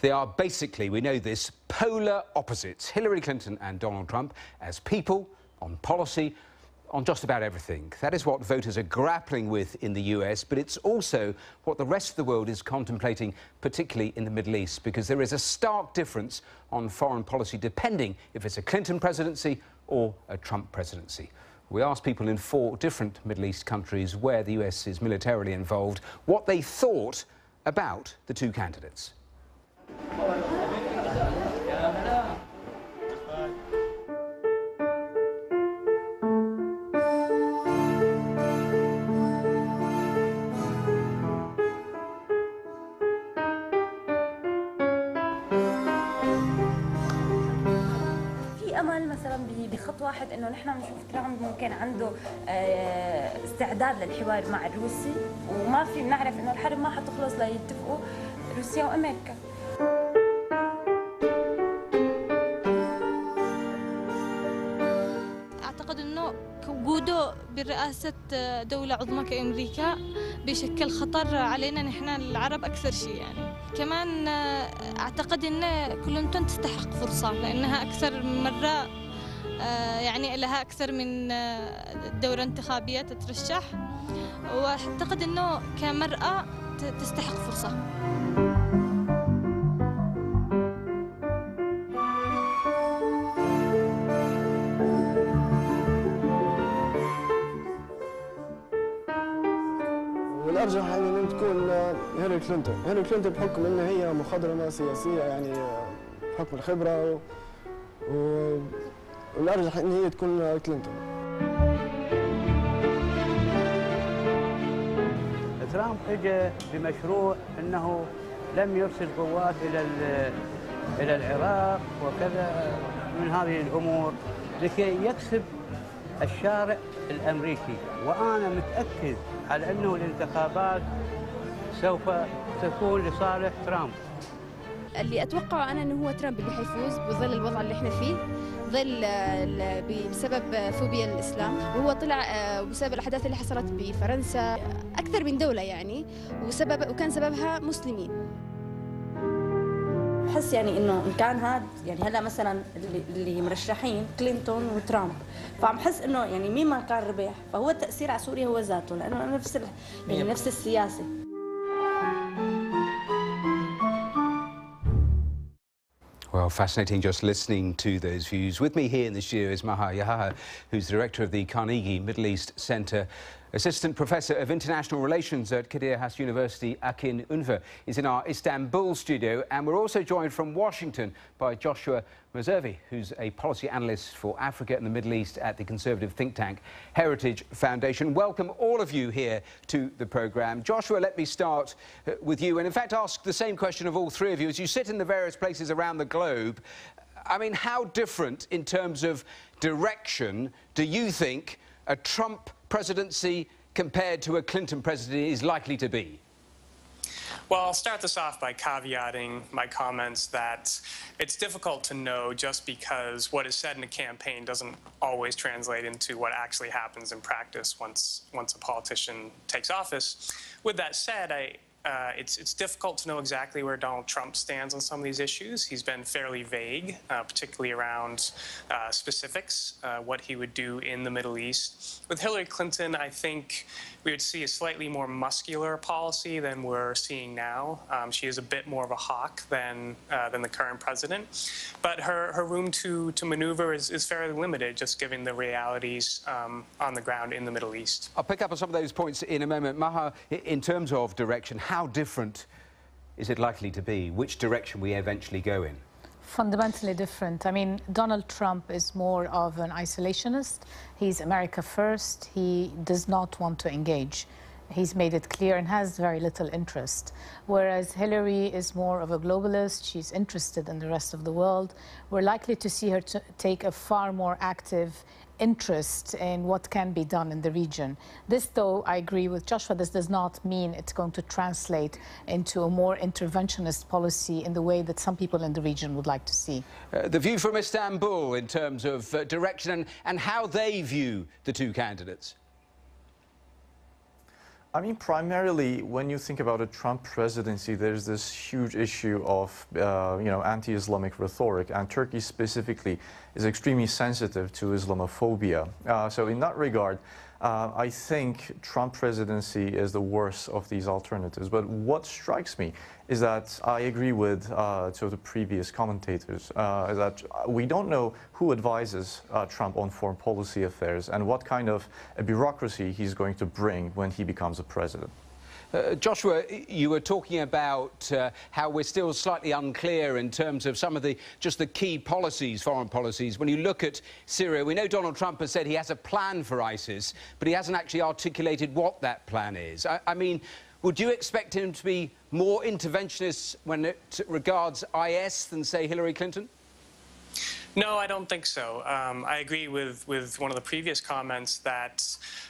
They are basically, we know this, polar opposites Hillary Clinton and Donald Trump as people, on policy, on just about everything. That is what voters are grappling with in the US, but it's also what the rest of the world is contemplating, particularly in the Middle East, because there is a stark difference on foreign policy depending if it's a Clinton presidency or a Trump presidency. We asked people in four different Middle East countries where the US is militarily involved what they thought about the two candidates. أمل مثلا بخط واحد إنه نحن بنشوف ترامب ممكن عنده آه، استعداد للحوار مع الروسي وما في بنعرف إنه الحرب ما حتخلص ليتفقوا روسيا وأمريكا. برئاسة دولة عظمى كأمريكا بيشكل خطر علينا نحن العرب أكثر شيء يعني. كمان أعتقد أن كلينتون تستحق فرصة لأنها أكثر من مرة يعني لها أكثر من دورة انتخابية تترشح وأعتقد أنه كمرأة تستحق فرصة. والارجح يعني إن تكون هيلاري كلينتون، هيلاري كلينتون بحكم ان هي مخضرمة سياسية يعني بحكم الخبرة و... و... والأرجح إن هي تكون كلينتون. ترامب اجى بمشروع إنه لم يرسل قوات إلى ال- إلى العراق وكذا من هذه الأمور لكي يكسب الشارع الأمريكي. وأنا متأكد على أنه الانتخابات سوف تكون لصالح ترامب. اللي اتوقعه أنا أنه هو ترامب اللي حيفوز بظل الوضع اللي إحنا فيه ظل بسبب فوبيا الإسلام. وهو طلع آه، بسبب الأحداث اللي حصلت بفرنسا أكثر من دولة يعني وسبب وكان سببها مسلمين. بحس يعني إنه إن كان هاد يعني هلا مثلا اللي, اللي مرشحين كلينتون وترامب فعم بحس إنه يعني مين ما كان ربح فهو التاثير على سوريا هو ذاته لأنه نفس يعني نفس السياسة Well, fascinating just listening to those views. With me here in the studio is Maha Yahaha, who's director of the Carnegie Middle East Centre. Assistant Professor of International Relations at Kadir Has University, Akin Unver, is in our Istanbul studio. And we're also joined from Washington by Joshua Meservey, who's a policy analyst for Africa and the Middle East at the conservative think tank Heritage Foundation. Welcome, all of you, here to the programme. Joshua, let me start uh, with you, and in fact, ask the same question of all three of you. As you sit in the various places around the globe, I mean, how different in terms of direction do you think a Trump presidency compared to a Clinton presidency is likely to be? Well, I'll start this off by caveating my comments that it's difficult to know just because what is said in a campaign doesn't always translate into what actually happens in practice once once a politician takes office. With that said, I. Uh, it's, it's difficult to know exactly where Donald Trump stands on some of these issues. He's been fairly vague, uh, particularly around uh, specifics, uh, what he would do in the Middle East. With Hillary Clinton, I think we would see a slightly more muscular policy than we're seeing now. Um, she is a bit more of a hawk than uh, than the current president, but her, her room to to maneuver is, is fairly limited, just given the realities um, on the ground in the Middle East. I'll pick up on some of those points in a moment. Maha, in terms of direction, how different is it likely to be? Which direction we eventually go in? fundamentally different. I mean, Donald Trump is more of an isolationist. He's America first. He does not want to engage. He's made it clear and has very little interest. Whereas Hillary is more of a globalist. She's interested in the rest of the world. We're likely to see her take a far more active interest in what can be done in the region. This, though, I agree with Joshua, this does not mean it's going to translate into a more interventionist policy in the way that some people in the region would like to see. Uh, the view from Istanbul in terms of uh, direction and, and how they view the two candidates. I mean, primarily, when you think about a Trump presidency, there's this huge issue of, uh, you know, anti-Islamic rhetoric, and Turkey specifically is extremely sensitive to Islamophobia. Uh, so in that regard, uh, I think Trump presidency is the worst of these alternatives. But what strikes me is that I agree with uh, to the previous commentators uh, that we don't know who advises uh, Trump on foreign policy affairs and what kind of a bureaucracy he's going to bring when he becomes a president. Uh, Joshua, you were talking about uh, how we're still slightly unclear in terms of some of the just the key policies, foreign policies. When you look at Syria, we know Donald Trump has said he has a plan for ISIS, but he hasn't actually articulated what that plan is. I, I mean, would you expect him to be more interventionist when it regards IS than, say, Hillary Clinton? No, I don't think so. Um, I agree with, with one of the previous comments that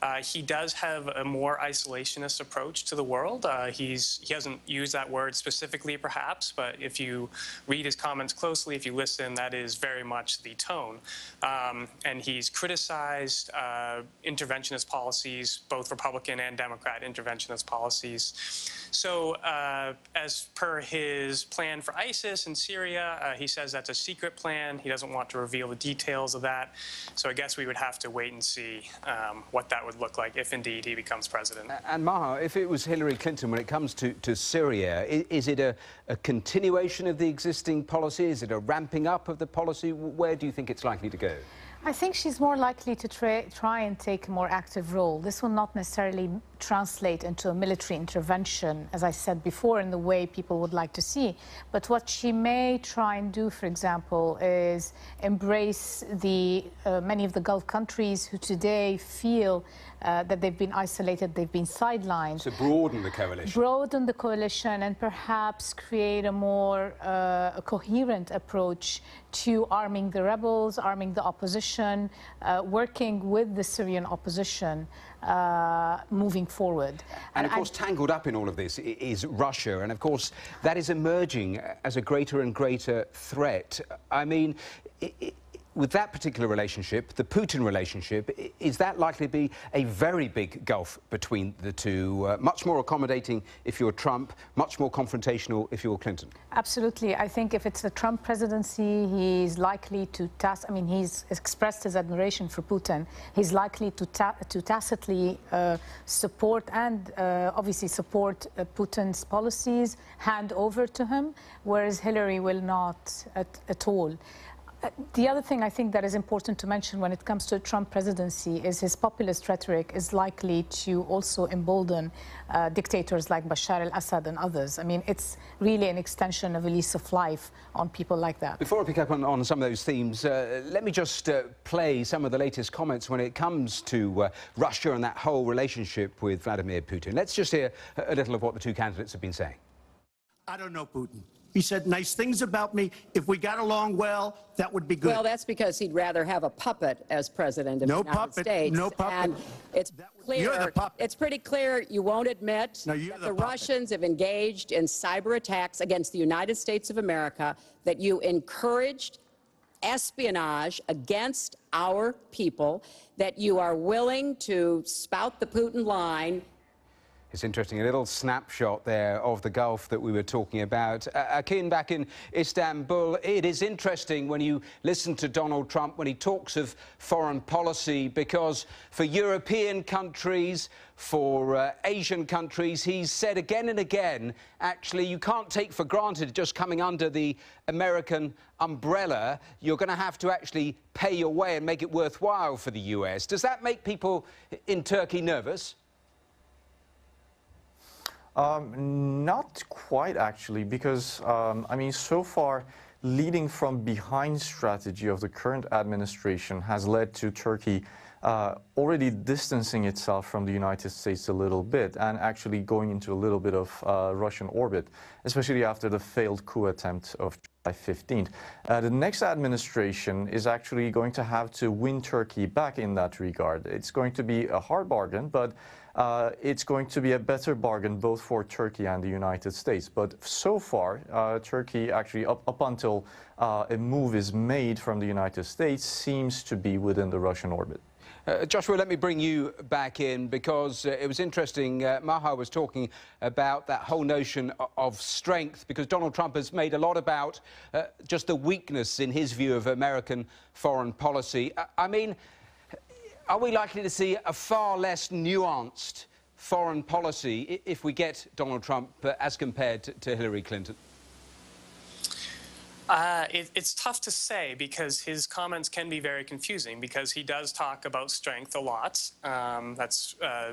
uh, he does have a more isolationist approach to the world. Uh, he's, he hasn't used that word specifically, perhaps, but if you read his comments closely, if you listen, that is very much the tone. Um, and he's criticized uh, interventionist policies, both Republican and Democrat interventionist policies. So, uh, as per his plan for ISIS in Syria, uh, he says that's a secret plan. He doesn't want to reveal the details of that. So, I guess we would have to wait and see um, what that would look like if indeed he becomes president. And Maha, if it was Hillary Clinton when it comes to, to Syria, is, is it a, a continuation of the existing policy? Is it a ramping up of the policy? Where do you think it's likely to go? I think she's more likely to try, try and take a more active role. This will not necessarily translate into a military intervention, as I said before, in the way people would like to see. But what she may try and do, for example, is embrace the uh, many of the Gulf countries who today feel uh, that they've been isolated, they've been sidelined. So broaden the coalition. Broaden the coalition and perhaps create a more uh, a coherent approach to arming the rebels, arming the opposition, uh, working with the Syrian opposition uh, moving forward. And, and of course, tangled up in all of this is Russia. And of course, that is emerging as a greater and greater threat. I mean, it, with that particular relationship, the Putin relationship, is that likely to be a very big gulf between the two? Uh, much more accommodating if you're Trump, much more confrontational if you're Clinton? Absolutely. I think if it's the Trump presidency, he's likely to tac- I mean, he's expressed his admiration for Putin. He's likely to, ta- to tacitly uh, support and uh, obviously support uh, Putin's policies, hand over to him, whereas Hillary will not at, at all. Uh, the other thing I think that is important to mention when it comes to Trump presidency is his populist rhetoric is likely to also embolden uh, dictators like Bashar al-Assad and others. I mean, it's really an extension of a lease of life on people like that. Before I pick up on, on some of those themes, uh, let me just uh, play some of the latest comments when it comes to uh, Russia and that whole relationship with Vladimir Putin. Let's just hear a little of what the two candidates have been saying. I don't know Putin. He said nice things about me. If we got along well, that would be good. Well, that's because he'd rather have a puppet as president of no the United puppet, States. No puppet. And it's clear. It's pretty clear you won't admit no, that the, the Russians have engaged in cyber attacks against the United States of America. That you encouraged espionage against our people. That you are willing to spout the Putin line it's interesting, a little snapshot there of the Gulf that we were talking about. Uh, Akin, back in Istanbul, it is interesting when you listen to Donald Trump when he talks of foreign policy, because for European countries, for uh, Asian countries, he's said again and again, actually, you can't take for granted just coming under the American umbrella. You're going to have to actually pay your way and make it worthwhile for the US. Does that make people in Turkey nervous? Um, not quite, actually, because, um, I mean, so far, leading from behind strategy of the current administration has led to Turkey uh, already distancing itself from the United States a little bit and actually going into a little bit of uh, Russian orbit, especially after the failed coup attempt of July 15th. Uh, the next administration is actually going to have to win Turkey back in that regard. It's going to be a hard bargain, but uh, it's going to be a better bargain both for Turkey and the United States. But so far, uh, Turkey actually, up, up until uh, a move is made from the United States, seems to be within the Russian orbit. Uh, Joshua, let me bring you back in because uh, it was interesting. Uh, Maha was talking about that whole notion of strength because Donald Trump has made a lot about uh, just the weakness in his view of American foreign policy. I, I mean, are we likely to see a far less nuanced foreign policy if we get Donald Trump as compared to, to Hillary Clinton? Uh, it, it's tough to say because his comments can be very confusing because he does talk about strength a lot. Um, that's uh,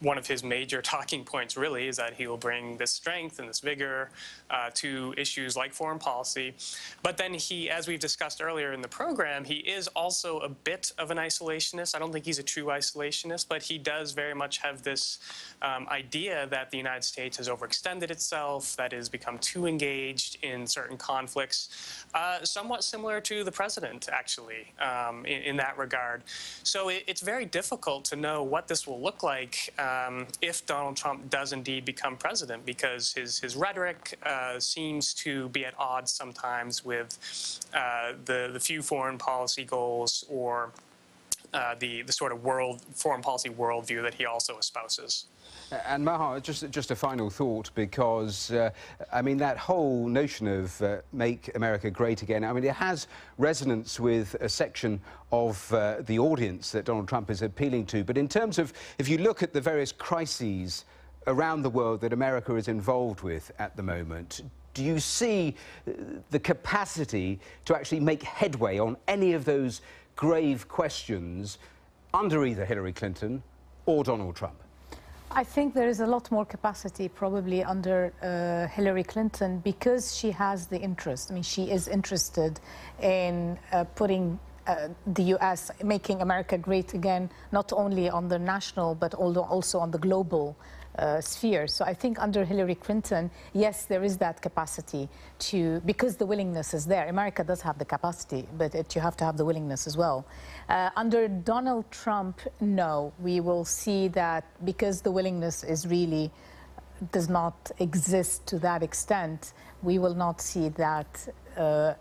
one of his major talking points really is that he will bring this strength and this vigor uh, to issues like foreign policy. But then he, as we've discussed earlier in the program, he is also a bit of an isolationist. I don't think he's a true isolationist, but he does very much have this um, idea that the United States has overextended itself, that has become too engaged in certain conflicts, uh, somewhat similar to the president, actually, um, in, in, that regard. So it, it's very difficult to know what this will look like. Uh, um, if Donald Trump does indeed become president, because his, his rhetoric uh, seems to be at odds sometimes with uh, the, the few foreign policy goals or uh, the, the sort of world foreign policy worldview that he also espouses. And Maha, just just a final thought, because uh, I mean that whole notion of uh, make America great again. I mean it has resonance with a section of uh, the audience that Donald Trump is appealing to. But in terms of if you look at the various crises around the world that America is involved with at the moment, do you see uh, the capacity to actually make headway on any of those grave questions under either Hillary Clinton or Donald Trump? I think there is a lot more capacity probably under uh, Hillary Clinton because she has the interest. I mean, she is interested in uh, putting uh, the U.S., making America great again, not only on the national but also on the global uh, sphere. So I think under Hillary Clinton, yes, there is that capacity to, because the willingness is there. America does have the capacity, but it, you have to have the willingness as well. Uh, under Donald Trump, no, we will see that because the willingness is really does not exist to that extent, we will not see that uh,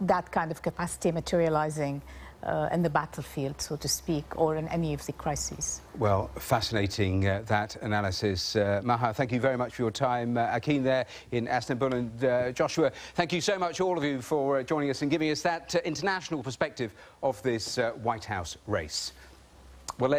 that kind of capacity materializing uh, in the battlefield, so to speak, or in any of the crises. Well, fascinating uh, that analysis. Uh, Maha, thank you very much for your time. Uh, Akin there in Istanbul and uh, Joshua, thank you so much, all of you, for uh, joining us and giving us that uh, international perspective of this White House race. Well,